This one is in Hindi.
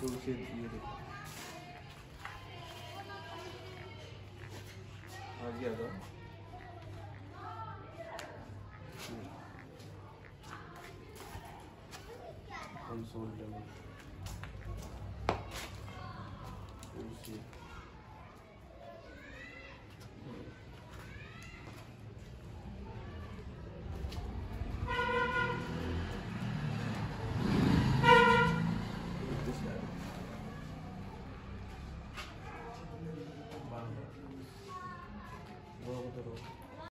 थोड़ी सी ये देखो। आ गया था। कंसोल लेवल করো